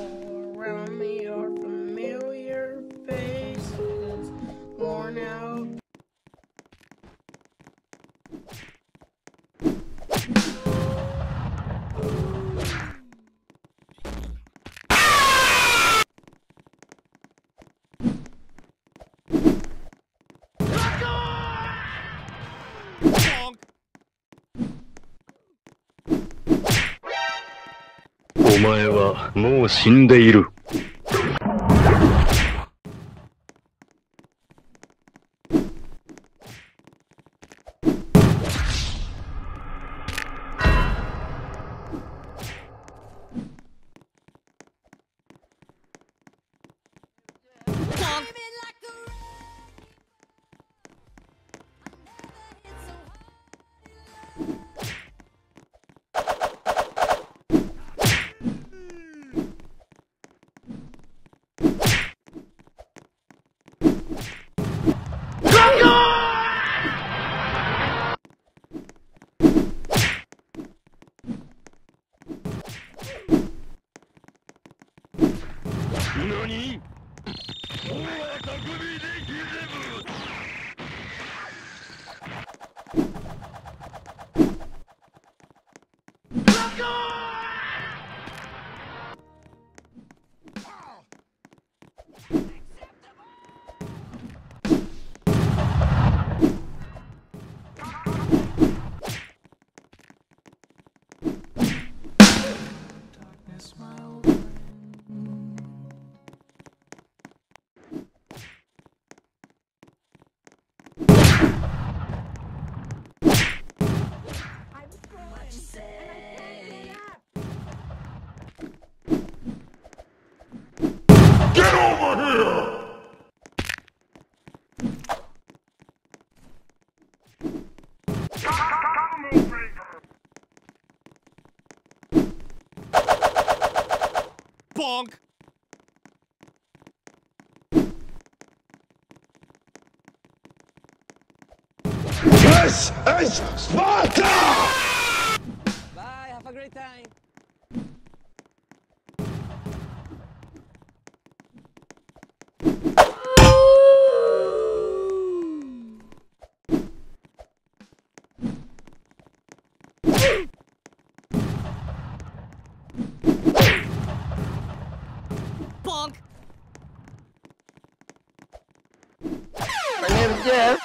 All お前はもう死んでいる。何？大たくびでき Bonk. This is Sparta! Bye, have a great time. Bonk. My name's Jeff.